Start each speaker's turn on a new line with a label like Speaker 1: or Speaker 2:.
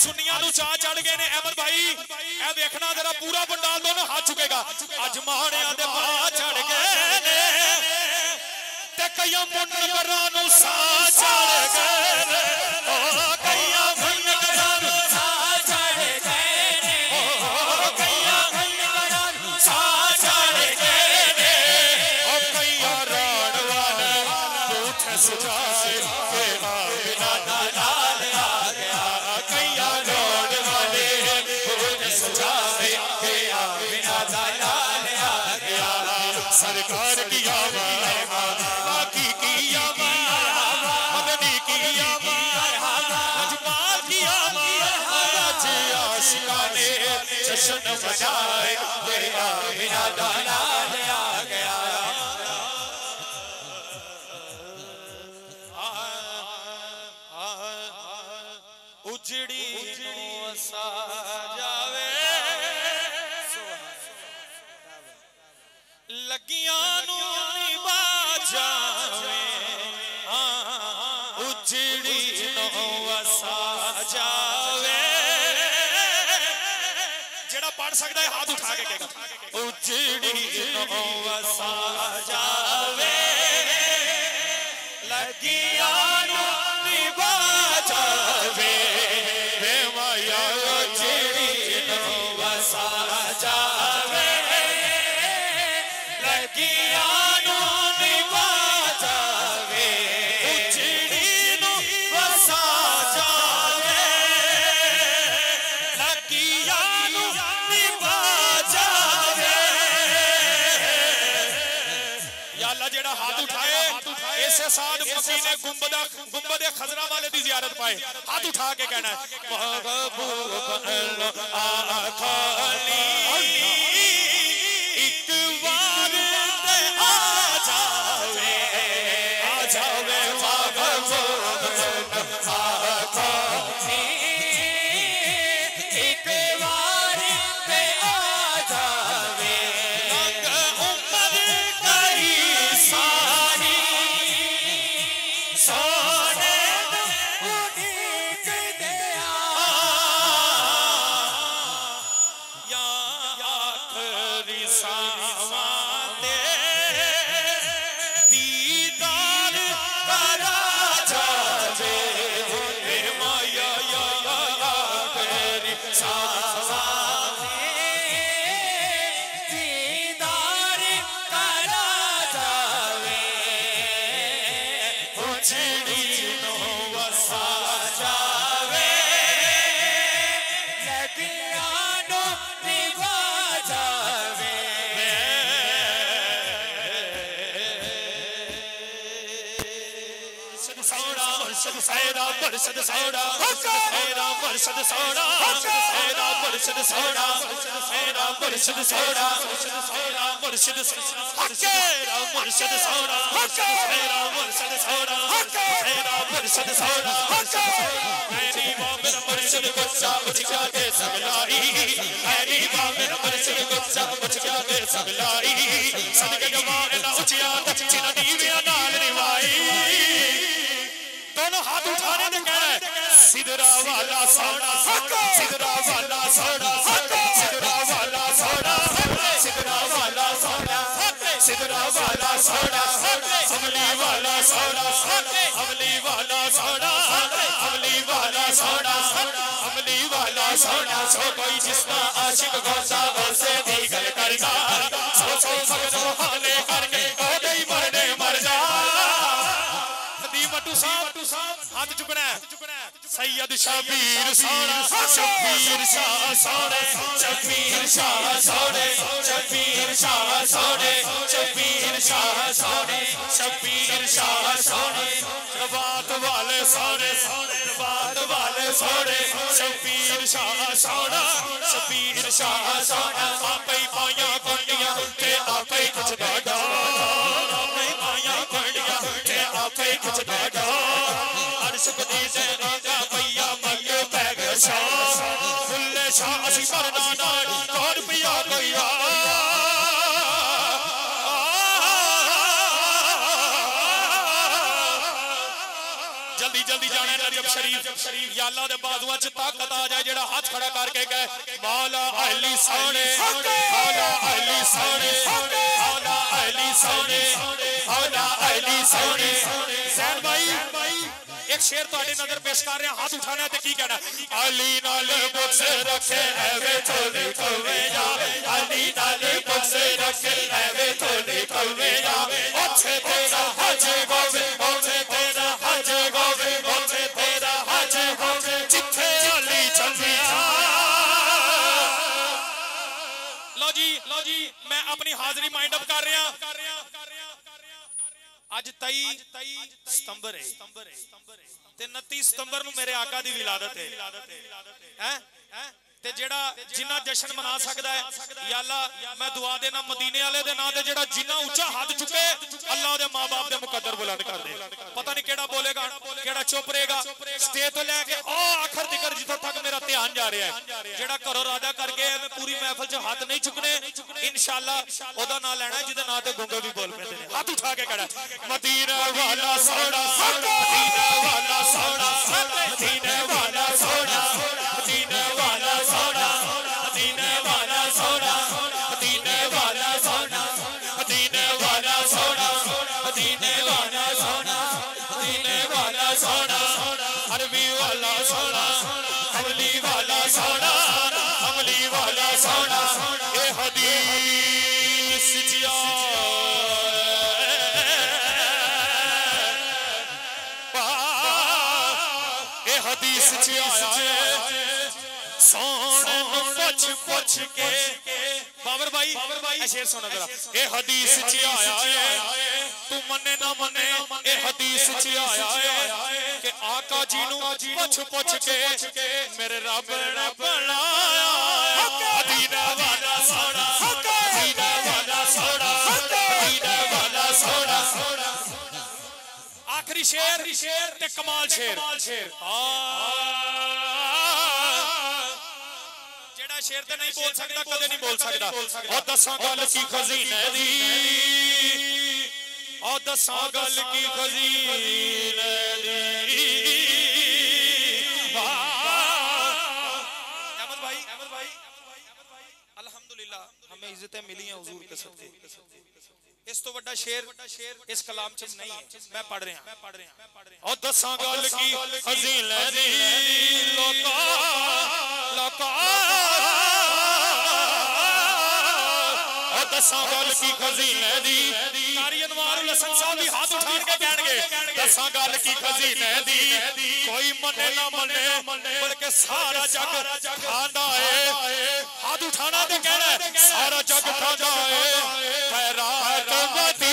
Speaker 1: ਸੁਨੀਆਂ ਨੂੰ ਚਾਹ ਚੜ ਗਏ ਨੇ। ਅਹਿਮਦ ਭਾਈ, ਇਹ ਵੇਖਣਾ ਜਰਾ ਪੂਰਾ ਪੰਡਾਲ ਦੋਨੋਂ ਹੱਥ ਚੁਕੇਗਾ। ਅੱਜ ਮਾਣਿਆਂ ਦੇ ਭਾਅ ਚੜ ਗਏ ਨੇ। ਤੇ ਕਈਆਂ ਮੁੰਡਰਾਂ ਨੂੰ ਸਾਹ ਚੜ ਗਏ ਨੇ। اجڙي جنو سوي لڳي اجڑی اجڙي جنو س ਜਿਹੜਾ ਪੜ ਸਕਦਾ ਹੈ ਹੱਥ ਉਠਾ ਕੇ ਕਹੇਗਾ ਉਜੜੀ ਨੂੰ ساتھ ساٹھ پسینے گمبد خزرہ والے دی زیارت پائے۔ ہاتھ اٹھا کے کہنا ہے محبوب اللہ خالی پرسد گچا سائي ميري بابي پرسا ڪجهه سدرا والا سونا سدرا والا سونا سدرا والا سونا سدرا والا سونا سدرا والا سونا والا سونا املی والا سونا والا سونا املی والا سونا سو بٹو صاحب ہاتھ چکنا ہے سید شبیر سارا شبیر شاہ سارے شبیر شاہ سارے شبیر شاہ سارے شبیر شاہ سارے شبیر شاہ سارے ربات والے سارے ربات والے سارے شبیر شاہ سارا شبیر شاہ سارا آپ ہی پایا کنڈیاں تے آپ ہی کچھ ڈاڈا جلدی جلدی جانا ہے شریف۔ یا اللہ دے بازوان چ طاقت آ جائے جڑا ہاتھ کھڑا کر کے کہے، مولا علی سونے، مولا علی سونے، مولا علی سونے، مولا علی سونے۔ زین بھائی ایک شیر تو آنے نظر پیش کر رہے ہیں، ہاتھ اٹھانا ہے تے کی کہنا؟ ہے علی نال بکس رکھے ایوے تھوڑے کوے یا علی نال بکس رکھے ایوے تھوڑے کوے یا اچھے تیرا حج گوے اچھے تیرا حج گوے اچھے تیرا حج گوے جتھے علی چمیا لو جی لو جی میں اپنی حاضری مائنڈ اپ کر رہا اج تئی ستمبر ہے۔ ਤੇ 29 ਸਤੰਬਰ ਨੂੰ ਮੇਰੇ ਆਕਾ ਦੀ ਵਿਲਾਦਤ ਹੈ। ਹੈ? تے جیڑا جنہ جشن منا سکدا ہے، یا اللہ میں دعا دینا مدینے والے دے نام تے جیڑا جنہ اونچا ہاتھ چکے، اللہ دے ماں باپ دے مقدر بلند کر دے۔ پتہ نہیں کیڑا بولے گا، کیڑا چپ رہے گا۔ سٹیج تو لے کے او آخر تکر جتھوں تک میرا دھیان جا رہا ہے۔ جیڑا گھروں رادا کر کے میں پوری محفل چ ہاتھ نہیں چکنے، انشاءاللہ او دا نام لینا ہے جدے نام تے گونگے بھی بول پیندے نے ہاتھ اٹھا کے کھڑا مدینہ والا سونا مدینہ والا سونا مدینہ والا سونا۔ سونا حملی والا سونا، اے حدیث جیا اے حدیث چ آیا ہے۔ سون پچھ پچھ کے۔ بابر بھائی، اے شیر سونا ذرا۔ اے حدیث چ آیا ہے۔ تو منے نہ منے، اے آقا جی نو پچھ پچھ کے میرے رب نے بنایا مدینہ والا سونا مدینہ والا سونا مدینہ والا سونا آخری شیر شیر تے کمال شیر جیڑا شیر تے نہیں بول سکتا کدے نہیں بول سکتا او دساں گل کی خزینے دی او دساں گل کی خزینے دی احمد بھائی. الحمدللہ ہمیں عزتیں ملی ہیں حضور کے صدقے. اس تو بڑا شیر اس کلام چ نہیں ہے میں پڑھ رہا میں پڑھ رہا او دساں گل کی خزین دی لوکا لوکا دساں گل کی خزینے دی؟ قاری انوار الحسن صاحب بھی ہاتھ اٹھان کے کہن گے دساں گل کی خزینے دی؟ کوئی منے نہ منے، بلکہ سارا جگ کھاندا ہے۔ ہاتھ اٹھانا تے کہنا ہے، سارا جگ کھاندا ہے۔ پیرا تو